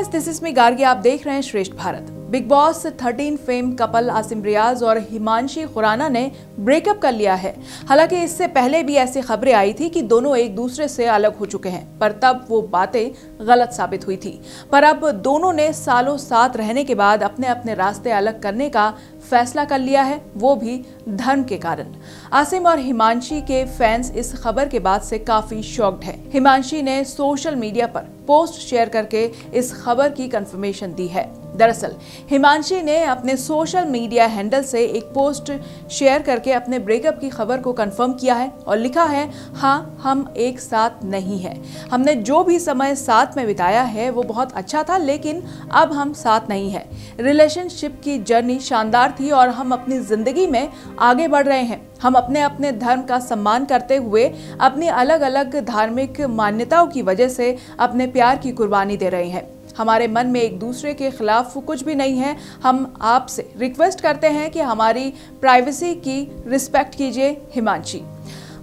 Guys this is me Gargi आप देख रहे हैं Shreshth Bharat. Bigg Boss 13 fame couple Asim Riaz और हिमांशी खुराना ने ब्रेकअप कर लिया है। हालाँकि इससे पहले भी ऐसी खबरें आई थी कि दोनों एक दूसरे से अलग हो चुके हैं, पर तब वो बातें गलत साबित हुई थी। पर अब दोनों ने सालों साथ रहने के बाद अपने अपने रास्ते अलग करने का फैसला कर लिया है। वो भी धर्म के कारण। आसिम और हिमांशी के फैंस इस खबर के बाद से काफ़ी शॉक्ड है। हिमांशी ने सोशल मीडिया पर पोस्ट शेयर करके इस खबर की कंफर्मेशन दी है। दरअसल, हिमांशी ने अपने सोशल मीडिया हैंडल से एक पोस्ट शेयर करके अपने ब्रेकअप की खबर को कंफर्म किया है और लिखा है हाँ हम एक साथ नहीं है। हमने जो भी समय साथ में बिताया है, वो बहुत अच्छा था, लेकिन अब हम साथ नहीं है। रिलेशनशिप की जर्नी शानदार थी और हम अपनी ज़िंदगी में आगे बढ़ रहे हैं। हम अपने अपने धर्म का सम्मान करते हुए अपनी अलग अलग धार्मिक मान्यताओं की वजह से अपने प्यार की कुर्बानी दे रहे हैं। हमारे मन में एक दूसरे के खिलाफ कुछ भी नहीं है। हम आपसे रिक्वेस्ट करते हैं कि हमारी प्राइवेसी की रिस्पेक्ट कीजिए, हिमांशी।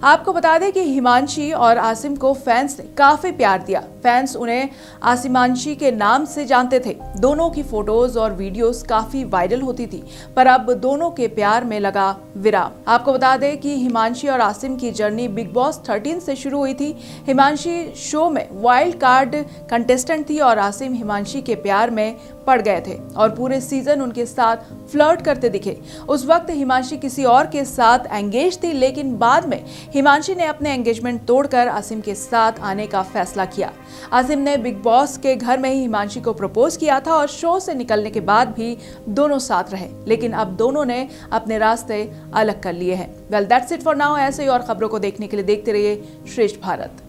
आपको बता दें कि हिमांशी और आसिम को फैंस ने काफ़ी प्यार दिया। फैंस उन्हें आसिमांशी के नाम से जानते थे। दोनों की फ़ोटोज़ और वीडियोस काफ़ी वायरल होती थी, पर अब दोनों के प्यार में लगा विराम। आपको बता दें कि हिमांशी और आसिम की जर्नी बिग बॉस 13 से शुरू हुई थी। हिमांशी शो में वाइल्ड कार्ड कंटेस्टेंट थी और आसिम हिमांशी के प्यार में पड़ गए थे और पूरे सीज़न उनके साथ फ्लर्ट करते दिखे। उस वक्त हिमांशी किसी और के साथ एंगेज थी, लेकिन बाद में हिमांशी ने अपने एंगेजमेंट तोड़कर आसिम के साथ आने का फैसला किया। आसिम ने बिग बॉस के घर में ही हिमांशी को प्रपोज किया था और शो से निकलने के बाद भी दोनों साथ रहे, लेकिन अब दोनों ने अपने रास्ते अलग कर लिए हैं। Well that's it for now ऐसे ही और खबरों को देखने के लिए देखते रहिए श्रेष्ठ भारत।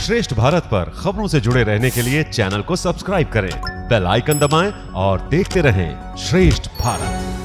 श्रेष्ठ भारत पर खबरों से जुड़े रहने के लिए चैनल को सब्सक्राइब करें, बेल आइकन दबाएँ और देखते रहें श्रेष्ठ भारत।